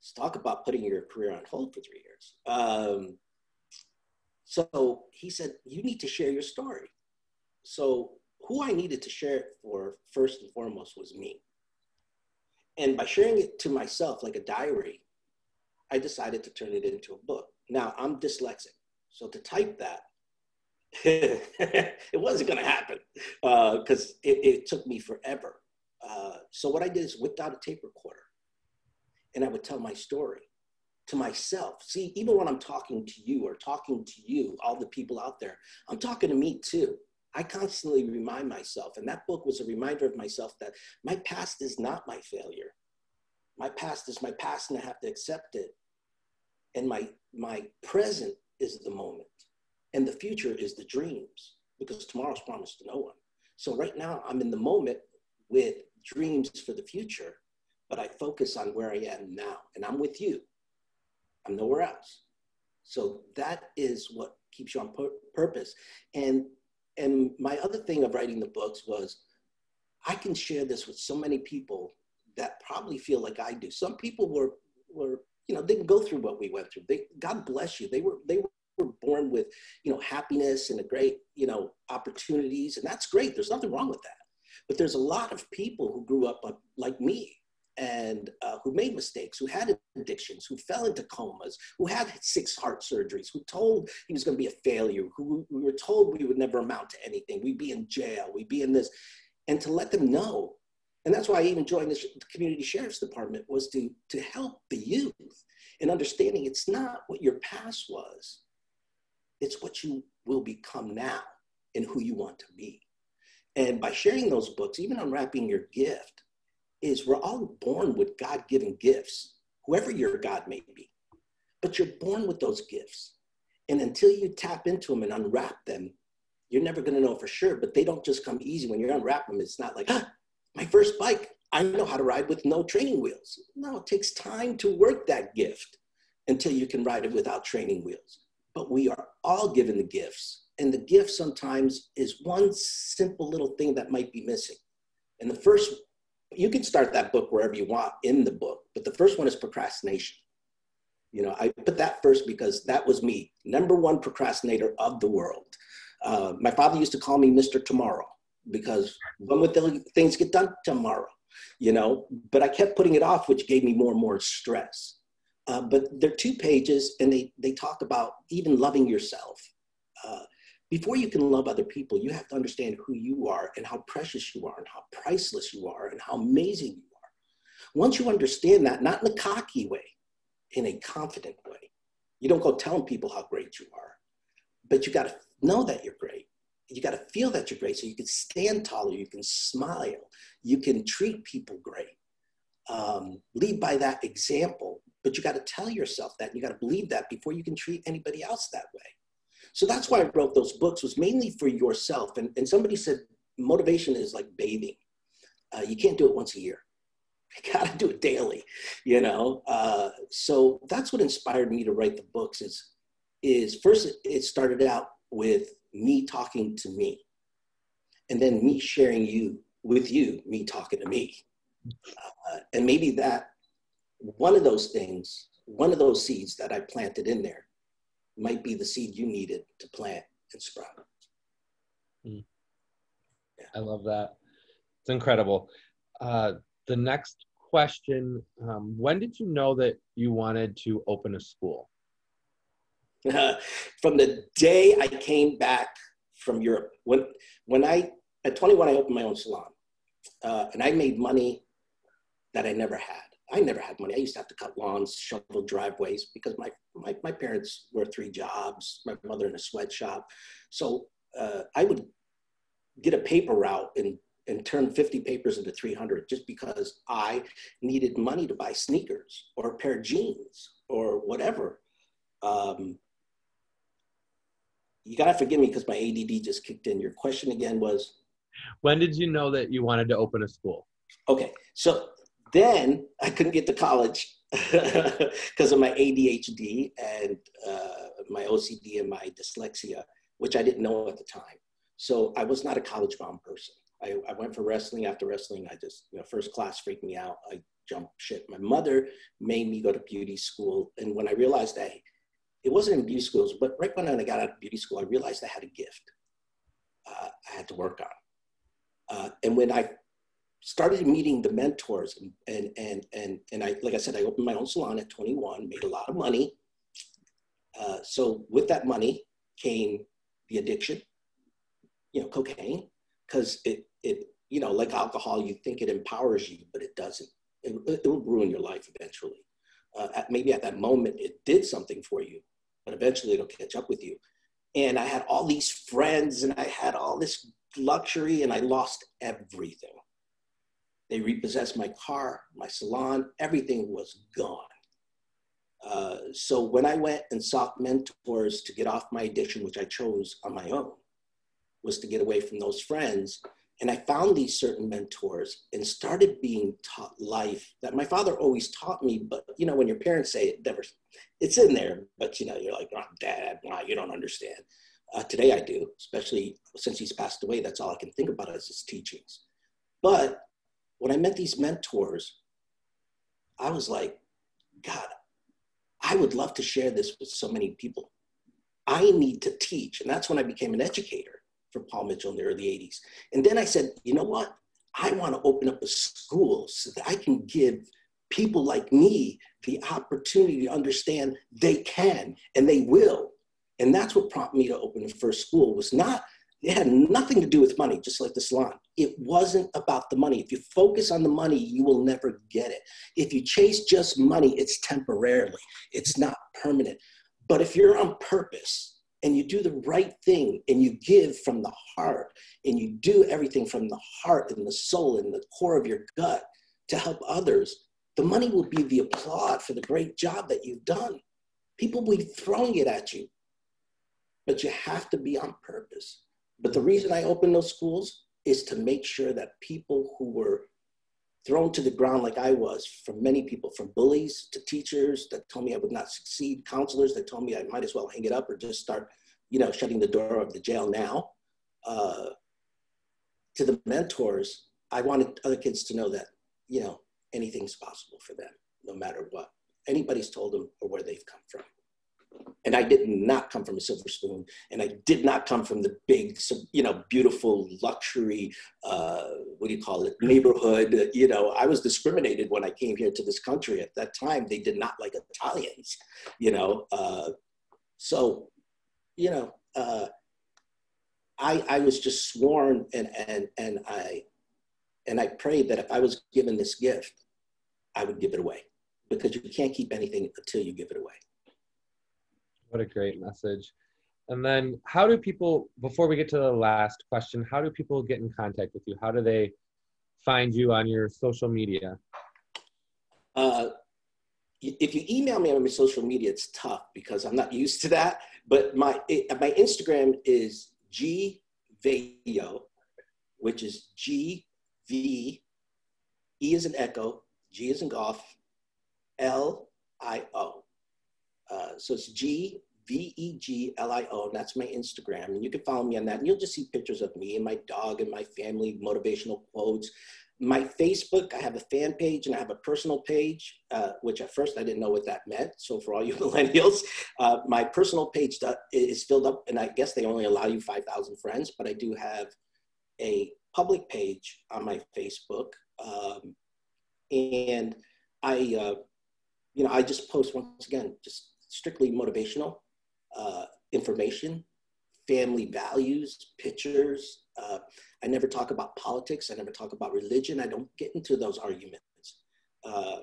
Let's talk about putting your career on hold for three years. Um, so he said, You need to share your story. So, who I needed to share it for, first and foremost, was me. And by sharing it to myself like a diary, I decided to turn it into a book. Now, I'm dyslexic. So, to type that, it wasn't going to happen because uh, it, it, took me forever. Uh, so, what I did is whipped out a tape recorder and I would tell my story to myself. See, even when I'm talking to you or talking to you, all the people out there, I'm talking to me too. I constantly remind myself, and that book was a reminder of myself that my past is not my failure. My past is my past, and I have to accept it. And my my present is the moment, and the future is the dreams, because tomorrow's promised to no one. So right now, I'm in the moment with dreams for the future, but I focus on where I am now. And I'm with you. I'm nowhere else. So that is what keeps you on pur- purpose. And and my other thing of writing the books was I can share this with so many people that probably feel like I do. Some people were were you know didn't go through what we went through. They God bless you. They were they were born with you know happiness and a great you know opportunities, and that's great. There's nothing wrong with that. But there's a lot of people who grew up uh, like me and uh, who made mistakes, who had addictions, who fell into comas, who had six heart surgeries, who told he was going to be a failure, who we were told we would never amount to anything, we'd be in jail, we'd be in this, and to let them know. And that's why I even joined the community sheriff's department was to, to help the youth in understanding it's not what your past was, it's what you will become now and who you want to be. And by sharing those books, even unwrapping your gift, is we're all born with God given gifts, whoever your God may be. But you're born with those gifts. And until you tap into them and unwrap them, you're never going to know for sure. But they don't just come easy when you unwrap them. It's not like, ah, my first bike, I know how to ride with no training wheels. No, it takes time to work that gift until you can ride it without training wheels. But we are all given the gifts. And the gift sometimes is one simple little thing that might be missing. And the first you can start that book wherever you want in the book, but the first one is procrastination. You know, I put that first because that was me, number one procrastinator of the world. Uh, my father used to call me Mr. Tomorrow because when would things get done? Tomorrow, you know, but I kept putting it off, which gave me more and more stress. Uh, but they're two pages and they, they talk about even loving yourself. Uh, before you can love other people, you have to understand who you are and how precious you are and how priceless you are and how amazing you are. Once you understand that, not in a cocky way, in a confident way, you don't go telling people how great you are, but you got to know that you're great. You got to feel that you're great so you can stand taller, you can smile, you can treat people great. Um, lead by that example, but you got to tell yourself that. and You got to believe that before you can treat anybody else that way. So that's why I wrote those books was mainly for yourself. And, and somebody said motivation is like bathing. Uh, you can't do it once a year. You gotta do it daily, you know? Uh, so that's what inspired me to write the books is, is first it started out with me talking to me and then me sharing you with you, me talking to me. Uh, and maybe that one of those things, one of those seeds that I planted in there might be the seed you needed to plant and sprout. Mm. Yeah. I love that. It's incredible. Uh, the next question um, When did you know that you wanted to open a school? from the day I came back from Europe. When, when I, at 21, I opened my own salon. Uh, and I made money that I never had. I never had money. I used to have to cut lawns, shovel driveways because my, my, my parents were three jobs, my mother in a sweatshop. So uh, I would get a paper route and, and turn 50 papers into 300 just because I needed money to buy sneakers or a pair of jeans or whatever. Um, you gotta forgive me because my ADD just kicked in. Your question again was? When did you know that you wanted to open a school? Okay, so then I couldn't get to college because of my ADHD and uh, my OCD and my dyslexia, which I didn't know at the time. So I was not a college bound person. I, I went for wrestling. After wrestling, I just, you know, first class freaked me out. I jumped shit. My mother made me go to beauty school. And when I realized that it wasn't in beauty schools, but right when I got out of beauty school, I realized I had a gift uh, I had to work on. Uh, and when I started meeting the mentors and, and, and, and, and I, like I said, I opened my own salon at 21, made a lot of money. Uh, so with that money came the addiction, you know, cocaine, because it, it, you know, like alcohol, you think it empowers you, but it doesn't. It, it will ruin your life eventually. Uh, at, maybe at that moment it did something for you, but eventually it'll catch up with you. And I had all these friends and I had all this luxury and I lost everything. They repossessed my car, my salon, everything was gone. Uh, so when I went and sought mentors to get off my addiction, which I chose on my own, was to get away from those friends And I found these certain mentors and started being taught life that my father always taught me. But, you know, when your parents say it, never, it's in there, but, you know, you're like, oh, dad, nah, you don't understand. Uh, today I do, especially since he's passed away. That's all I can think about is his teachings. But when I met these mentors, I was like, God, I would love to share this with so many people. I need to teach. And that's when I became an educator for Paul Mitchell in the early 80s. And then I said, you know what? I want to open up a school so that I can give people like me the opportunity to understand they can and they will. And that's what prompted me to open the first school was not, it had nothing to do with money, just like the salon. It wasn't about the money. If you focus on the money, you will never get it. If you chase just money, it's temporarily, it's not permanent. But if you're on purpose, and you do the right thing and you give from the heart and you do everything from the heart and the soul and the core of your gut to help others, the money will be the applaud for the great job that you've done. People will be throwing it at you, but you have to be on purpose. But the reason I opened those schools is to make sure that people who were thrown to the ground like I was from many people, from bullies to teachers that told me I would not succeed, counselors that told me I might as well hang it up or just start, you know, shutting the door of the jail now. Uh, to the mentors, I wanted other kids to know that, you know, anything's possible for them, no matter what anybody's told them or where they've come from. And I did not come from a silver spoon, and I did not come from the big, you know, beautiful luxury, uh, what do you call it, neighborhood. You know, I was discriminated when I came here to this country. At that time, they did not like Italians, you know. Uh, so, you know, uh, I, I was just sworn and, and, and I, and I prayed that if I was given this gift, I would give it away because you can't keep anything until you give it away. What a great message. And then, how do people, before we get to the last question, how do people get in contact with you? How do they find you on your social media? Uh, if you email me on my social media, it's tough because I'm not used to that. But my my Instagram is G Vayo, which is G V E is an echo, G is in golf, L I O. Uh, so it's G V E G L I O, and that's my Instagram. And you can follow me on that. And you'll just see pictures of me and my dog and my family, motivational quotes. My Facebook, I have a fan page and I have a personal page, uh, which at first I didn't know what that meant. So for all you millennials, uh, my personal page is filled up, and I guess they only allow you 5,000 friends, but I do have a public page on my Facebook. Um, and I, uh, you know, I just post once again, just strictly motivational uh, information, family values, pictures. Uh, I never talk about politics. I never talk about religion. I don't get into those arguments. Uh,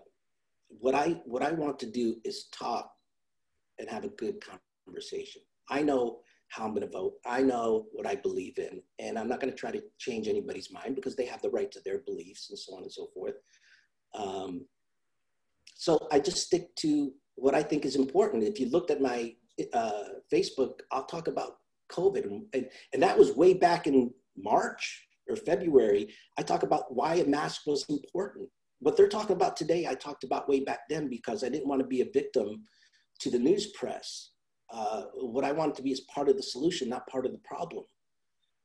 what I what I want to do is talk and have a good conversation. I know how I'm going to vote. I know what I believe in, and I'm not going to try to change anybody's mind because they have the right to their beliefs and so on and so forth. Um, so I just stick to what I think is important. If you looked at my uh, Facebook, I'll talk about COVID. And, and, and that was way back in March or February. I talk about why a mask was important. What they're talking about today, I talked about way back then because I didn't want to be a victim to the news press. Uh, what I wanted to be is part of the solution, not part of the problem.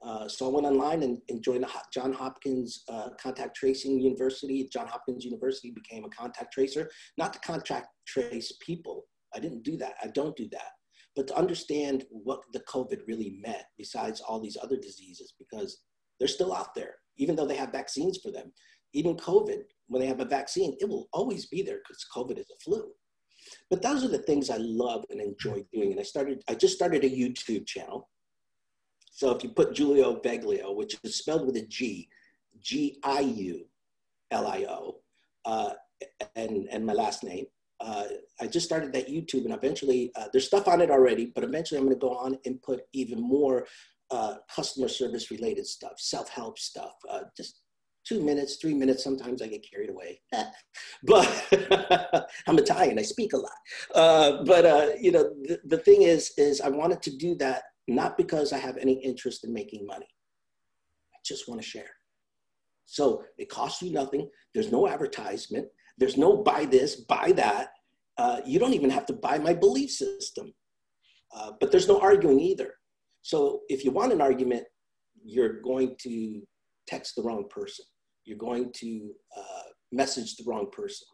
Uh, so I went online and, and joined John Hopkins uh, Contact Tracing University. John Hopkins University became a contact tracer, not to contact trace people. I didn't do that. I don't do that. But to understand what the COVID really meant, besides all these other diseases, because they're still out there, even though they have vaccines for them. Even COVID, when they have a vaccine, it will always be there because COVID is a flu. But those are the things I love and enjoy doing. And I started, I just started a YouTube channel so if you put Giulio Veglio, which is spelled with a G, G I U L I O, uh, and, and my last name, uh, I just started that YouTube and eventually uh, there's stuff on it already, but eventually I'm going to go on and put even more uh, customer service related stuff, self help stuff, uh, just two minutes, three minutes. Sometimes I get carried away, but I'm Italian. I speak a lot. Uh, but uh, you know, the, the thing is, is I wanted to do that not because I have any interest in making money. I just want to share. So it costs you nothing. There's no advertisement. There's no buy this, buy that. Uh, you don't even have to buy my belief system. Uh, but there's no arguing either. So if you want an argument, you're going to text the wrong person. You're going to uh, message the wrong person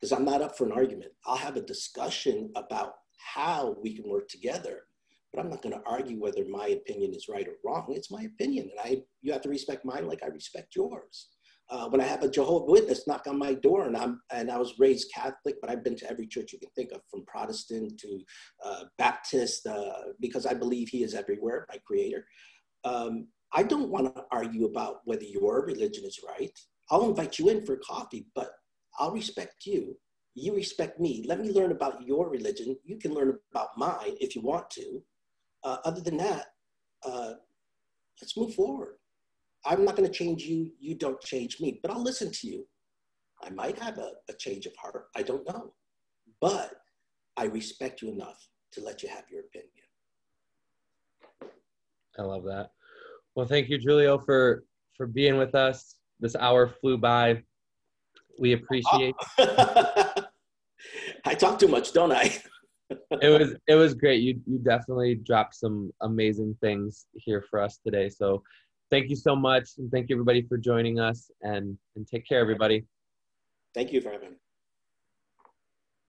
because I'm not up for an argument. I'll have a discussion about how we can work together, but I'm not going to argue whether my opinion is right or wrong. It's my opinion, and I you have to respect mine like I respect yours. Uh, when I have a Jehovah Witness knock on my door, and I'm and I was raised Catholic, but I've been to every church you can think of, from Protestant to uh, Baptist, uh, because I believe He is everywhere, my Creator. Um, I don't want to argue about whether your religion is right. I'll invite you in for coffee, but I'll respect you. You respect me. Let me learn about your religion. You can learn about mine if you want to. Uh, other than that, uh, let's move forward. I'm not going to change you. You don't change me, but I'll listen to you. I might have a, a change of heart. I don't know. But I respect you enough to let you have your opinion. I love that. Well, thank you, Giulio, for for being with us. This hour flew by. We appreciate. I talk too much, don't I? it was it was great. You you definitely dropped some amazing things here for us today. So thank you so much, and thank you everybody for joining us. And and take care, everybody. Thank you for having me.